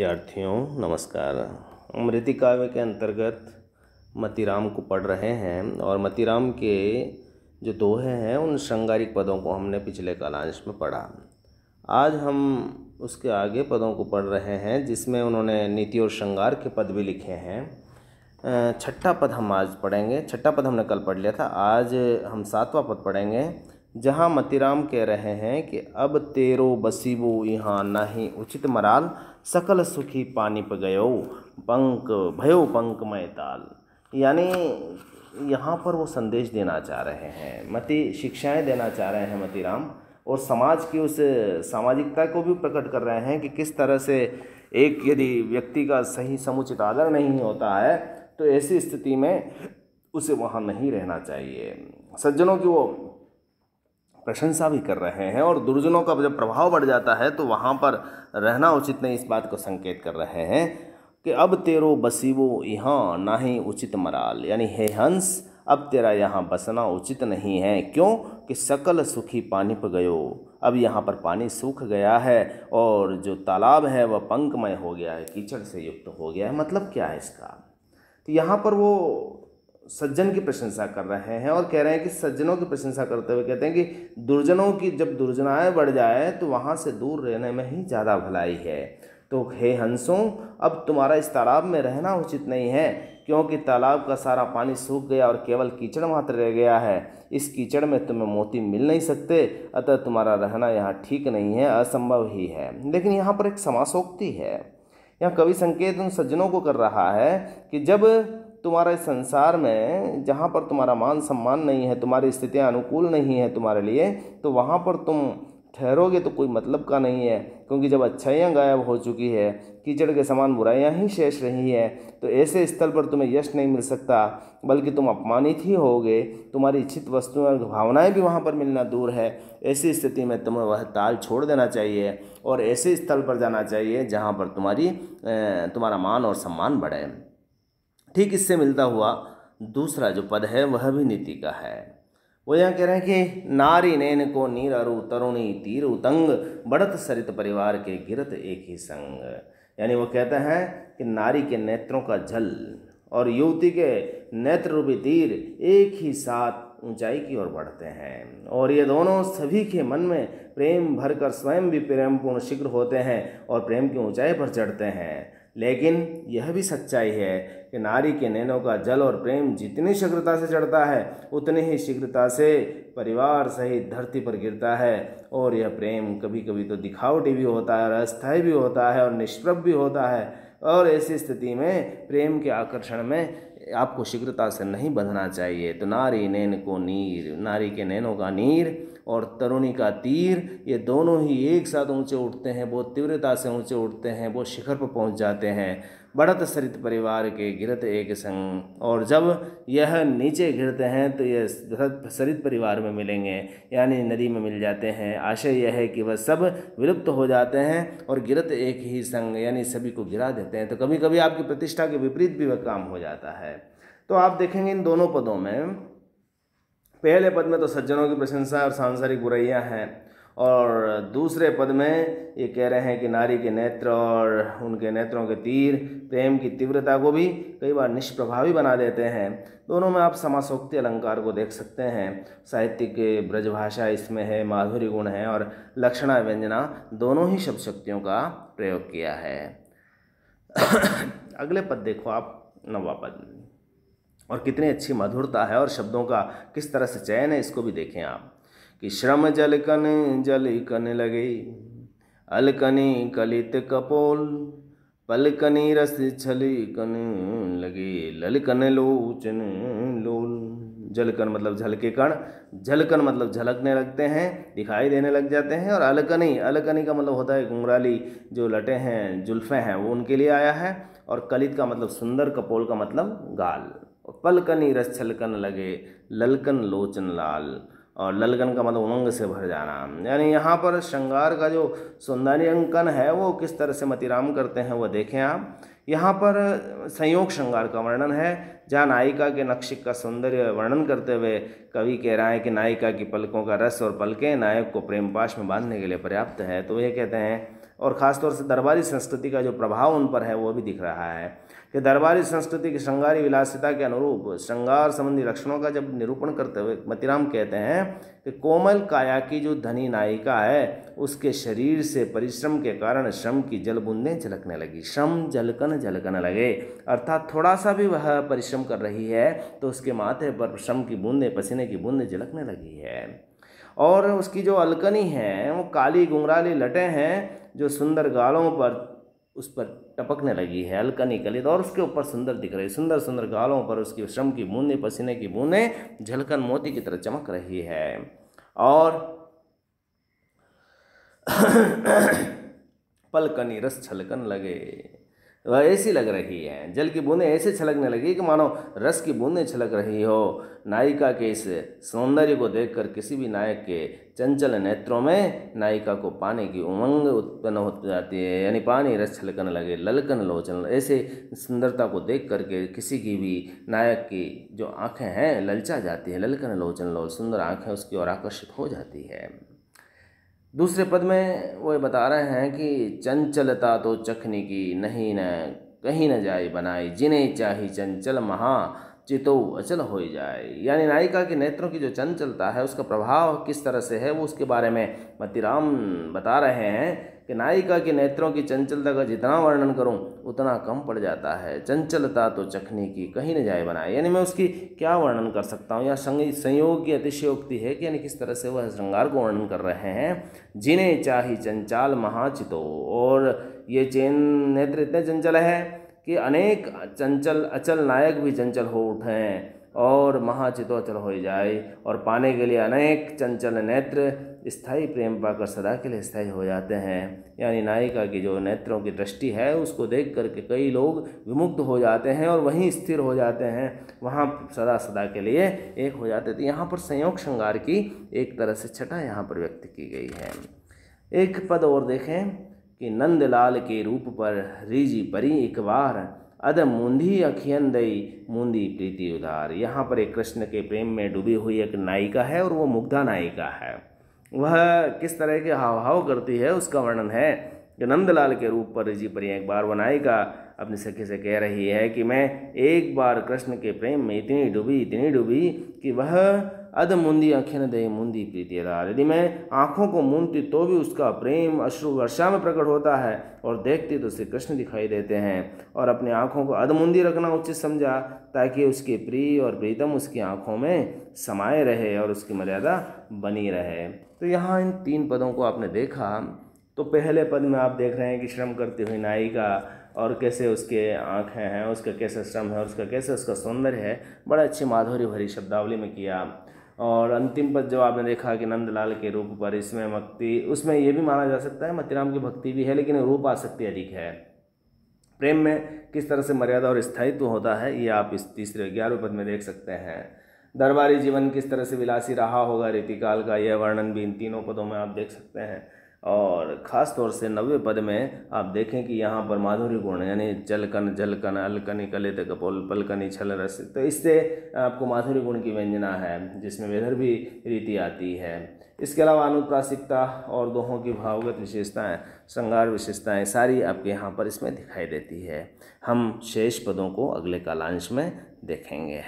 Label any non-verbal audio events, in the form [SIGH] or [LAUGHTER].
विद्यार्थियों, नमस्कार। अमृति काव्य के अंतर्गत मतीराम को पढ़ रहे हैं और मतीराम के जो दोहे हैं, उन श्रृंगारिक पदों को हमने पिछले कालांश में पढ़ा। आज हम उसके आगे पदों को पढ़ रहे हैं, जिसमें उन्होंने नीति और श्रृंगार के पद भी लिखे हैं। छठा पद हम आज पढ़ेंगे। छठा पद हमने कल पढ़ लिया था। आज हम सातवां पद पढ़ेंगे, जहाँ मतीराम कह रहे हैं कि, अब तेरो बसीबो यहाँ नाही उचित मराल सकल सुखी पानी पर गयो पंक भयो पंक मय ताल। यानी यहाँ पर वो संदेश देना चाह रहे हैं, मति शिक्षाएँ देना चाह रहे हैं मती राम और समाज की उस सामाजिकता को भी प्रकट कर रहे हैं कि किस तरह से एक यदि व्यक्ति का सही समुचित आदर नहीं होता है तो ऐसी स्थिति में उसे वहाँ नहीं रहना चाहिए। सज्जनों की वो प्रशंसा भी कर रहे हैं, और दुर्जनों का जब प्रभाव बढ़ जाता है तो वहाँ पर रहना उचित नहीं, इस बात को संकेत कर रहे हैं कि अब तेरो बसीवो यहाँ ना ही उचित मराल। यानी, हे हंस, अब तेरा यहाँ बसना उचित नहीं है। क्यों? कि सकल सुखी पानी पर गयो। अब यहाँ पर पानी सूख गया है और जो तालाब है, वह पंकमय हो गया है, कीचड़ से युक्त हो गया है। मतलब क्या है इसका? तो यहाँ पर वो सज्जन की प्रशंसा कर रहे हैं और कह रहे हैं कि सज्जनों की प्रशंसा करते हुए कहते हैं कि दुर्जनों की जब दुर्जनाएँ बढ़ जाए तो वहाँ से दूर रहने में ही ज़्यादा भलाई है। तो हे हंसों, अब तुम्हारा इस तालाब में रहना उचित नहीं है, क्योंकि तालाब का सारा पानी सूख गया और केवल कीचड़ मात्र रह गया है। इस कीचड़ में तुम्हें मोती मिल नहीं सकते, अतः तुम्हारा रहना यहाँ ठीक नहीं है, असंभव ही है। लेकिन यहाँ पर एक समासोक्ति है। यहाँ कवि संकेत उन सज्जनों को कर रहा है कि जब तुम्हारे संसार में जहाँ पर तुम्हारा मान सम्मान नहीं है, तुम्हारी स्थितियाँ अनुकूल नहीं है तुम्हारे लिए तो वहाँ पर तुम ठहरोगे तो कोई मतलब का नहीं है। क्योंकि जब अच्छाइयाँ गायब हो चुकी है, कीचड़ के समान बुराइयाँ ही शेष रही हैं तो ऐसे स्थल पर तुम्हें यश नहीं मिल सकता, बल्कि तुम अपमानित ही होगे। तुम्हारी इच्छित वस्तुएँ और भावनाएँ भी वहाँ पर मिलना दूर है। ऐसी स्थिति में तुम्हें वह ताल छोड़ देना चाहिए और ऐसे स्थल पर जाना चाहिए जहाँ पर तुम्हारी तुम्हारा मान और सम्मान बढ़े। ठीक इससे मिलता हुआ दूसरा जो पद है, वह भी नीति का है। वो यहाँ कह रहे हैं कि, नारी नैन को नीर अरु तरुणी तीर उतंग, बढ़त सरित परिवार के गिरत एक ही संग। यानी वो कहते हैं कि नारी के नेत्रों का जल और युवती के नेत्र रूपी तीर एक ही साथ ऊंचाई की ओर बढ़ते हैं। और ये दोनों सभी के मन में प्रेम भरकर स्वयं भी प्रेमपूर्ण शीघ्र होते हैं और प्रेम की ऊंचाई पर चढ़ते हैं। लेकिन यह भी सच्चाई है कि नारी के नैनों का जल और प्रेम जितनी शीघ्रता से चढ़ता है, उतनी ही शीघ्रता से परिवार सहित धरती पर गिरता है। और यह प्रेम कभी कभी तो दिखावटी भी होता है, और अस्थायी भी होता है, और निष्प्रभ भी होता है। और ऐसी स्थिति में प्रेम के आकर्षण में आपको शीघ्रता से नहीं बंधना चाहिए। तो नारी नैन को नीर, नारी के नैनों का नीर और तरुणी का तीर, ये दोनों ही एक साथ ऊँचे उठते हैं, बहुत तीव्रता से ऊँचे उठते हैं, बहुत शिखर पर पहुँच जाते हैं। बढ़त सरित परिवार के गिरत एक संग। और जब यह नीचे गिरते हैं तो यह सरित परिवार में मिलेंगे, यानी नदी में मिल जाते हैं। आशय यह है कि वह सब विलुप्त हो जाते हैं और गिरत एक ही संग, यानी सभी को गिरा देते हैं। तो कभी कभी आपकी प्रतिष्ठा के विपरीत भी वह काम हो जाता है। तो आप देखेंगे इन दोनों पदों में। पहले पद में तो सज्जनों की प्रशंसा और सांसारिक बुराइयाँ हैं। और दूसरे पद में ये कह रहे हैं कि नारी के नेत्र और उनके नेत्रों के तीर प्रेम की तीव्रता को भी कई बार निष्प्रभावी बना देते हैं। दोनों में आप समासोक्ति अलंकार को देख सकते हैं। साहित्यिक ब्रजभाषा इसमें है, माधुरी गुण है और लक्षणा व्यंजना दोनों ही शब्द शक्तियों का प्रयोग किया है। [COUGHS] अगले पद देखो आप, नवा पद। और कितनी अच्छी मधुरता है और शब्दों का किस तरह से चयन है, इसको भी देखें आप। कि श्रम जल कन जल कन लगे। अलकनी कलित कपोल पलकनी रस छली कन लगे। ललकन लोचन लोल। जलकन मतलब झलके कण झलकन मतलब झलकने लगते हैं, दिखाई देने लग जाते हैं और अलकनी अलकनी का मतलब होता है घुंघराली जो लटे हैं, जुल्फ़े हैं, वो उनके लिए आया है और कलित का मतलब सुंदर, कपोल का मतलब गाल। पलकनी रस छलकन लगे ललकन लोचन लाल। और ललगन का मतलब उमंग से भर जाना। यानी यहाँ पर श्रृंगार का जो सौंदर्य अंकन है, वो किस तरह से मतिराम करते हैं, वो देखें आप। यहाँ पर संयोग श्रृंगार का वर्णन है, जहाँ नायिका के नक्शिक का सौंदर्य वर्णन करते हुए कवि कह रहा है कि नायिका की पलकों का रस और पलकें नायक को प्रेम पाश में बांधने के लिए पर्याप्त है। तो ये कहते हैं और ख़ासतौर से दरबारी संस्कृति का जो प्रभाव उन पर है, वो भी दिख रहा है कि दरबारी संस्कृति की श्रृंगारी विलासिता के अनुरूप श्रृंगार संबंधी लक्षणों का जब निरूपण करते हुए मतिराम कहते हैं कि कोमल काया की जो धनी नायिका है, उसके शरीर से परिश्रम के कारण श्रम की जल बूंदें झलकने लगी। श्रम जलकन झलकन लगे। अर्थात थोड़ा सा भी वह परिश्रम कर रही है तो उसके माथे पर श्रम की बूंदें, पसीने की बूंदें झलकने लगी है। और उसकी जो अलकनी है, वो काली गुंगराली लटें हैं जो सुंदर गालों पर, उस पर टपकने लगी है हल्का निकली और उसके ऊपर सुंदर दिख रही है। सुंदर सुंदर गालों पर उसकी श्रम की बूंदे, पसीने की बूंदें झलकन मोती की तरह चमक रही है। और [COUGHS] पलकनी रस छलकन लगे। वह ऐसी लग रही है। जल की बूंदें ऐसे छलकने लगी कि मानो रस की बूंदें छलक रही हो। नायिका के इस सौंदर्य को देखकर किसी भी नायक के चंचल नेत्रों में नायिका को पानी की उमंग उत्पन्न हो जाती है। यानी पानी रस छलकन लगे, ललकन लोचन, ऐसे सुंदरता को देख करके किसी की भी नायक की जो आँखें हैं, ललचा जाती है, ललकन लोचन लो सुंदर आँखें उसकी ओर आकर्षित हो जाती है। दूसरे पद में वो बता रहे हैं कि चंचलता तो चखनी की नहीं न, कहीं न जाए बनाई, जिन्हें चाहिए चंचल महा। चितो अचल हो जाए। यानी नायिका के नेत्रों की जो चंचलता है, उसका प्रभाव किस तरह से है, वो उसके बारे में मतिराम बता रहे हैं कि नायिका के नेत्रों की चंचलता का जितना वर्णन करूँ, उतना कम पड़ जाता है। चंचलता तो चखने की कहीं न जाए बनाए। यानी मैं उसकी क्या वर्णन कर सकता हूँ? या संयोग की अतिशयोक्ति है कि यानी किस तरह से वह श्रृंगार को वर्णन कर रहे हैं? जिन्हें चाही चंचाल महाचितो। और ये चैन नेत्र इतने चंचल है कि अनेक चंचल, अचल नायक भी चंचल हो उठे और महाचितोचल हो जाए और पाने के लिए अनेक चंचल नेत्र स्थायी प्रेम पाकर सदा के लिए स्थायी हो जाते हैं। यानी नायिका की जो नेत्रों की दृष्टि है, उसको देख करके कई लोग विमुक्त हो जाते हैं और वहीं स्थिर हो जाते हैं। वहाँ सदा सदा के लिए एक हो जाते तो यहाँ पर संयोग श्रृंगार की एक तरह से छटा यहाँ पर व्यक्त की गई है। एक पद और देखें। कि नंदलाल के रूप पर रीजी परी एक बार अद मूंदी अखियन दई मूंदी प्रीति उधार यहाँ पर एक कृष्ण के प्रेम में डूबी हुई एक नायिका है और वो मुग्धा नायिका है। वह किस तरह के हाव हाव करती है उसका वर्णन है कि नंदलाल के रूप पर रिजी परी एक बार बनाई नायिका अपनी सखी से कह रही है कि मैं एक बार कृष्ण के प्रेम में इतनी डूबी इतनी डूबी कि वह अध मुंदी अखिन दे मुंदी प्रीति यदि मैं आँखों को मूंदती तो भी उसका प्रेम अश्रु वर्षा में प्रकट होता है और देखती तो उसे कृष्ण दिखाई देते हैं। और अपनी आँखों को अधमुंदी रखना उचित समझा, ताकि उसके प्रिय और प्रीतम उसकी आँखों में समाये रहे और उसकी मर्यादा बनी रहे। तो यहाँ इन तीन पदों को आपने देखा। तो पहले पद में आप देख रहे हैं कि श्रम करती हुई नायिका और कैसे उसके आँखें हैं, उसका कैसे श्रम है उसका कैसे उसका सौंदर्य है। बड़ा अच्छी माधुरी भरी शब्दावली में किया। और अंतिम पद जब आपने देखा कि नंदलाल के रूप पर इसमें भक्ति, उसमें यह भी माना जा सकता है मतिराम की भक्ति भी है, लेकिन रूप आसक्ति अधिक है। प्रेम में किस तरह से मर्यादा और स्थायित्व होता है, ये आप इस तीसरे ग्यारहवें पद में देख सकते हैं। दरबारी जीवन किस तरह से विलासी रहा होगा, रीतिकाल का यह वर्णन भी इन तीनों पदों में आप देख सकते हैं। और ख़ास तौर से नवे पद में आप देखें कि यहाँ पर माधुरी गुण यानी जलकन जलकन, अलकनी कलित कपोल पलकनी छल रस तो इससे आपको माधुरी गुण की व्यंजना है, जिसमें वेधर भी रीति आती है। इसके अलावा अनुप्रासिकता और दोहों की भावगत विशेषताएँ श्रृंगार विशेषताएँ सारी आपके यहाँ पर इसमें दिखाई देती है। हम शेष पदों को अगले कालांश में देखेंगे।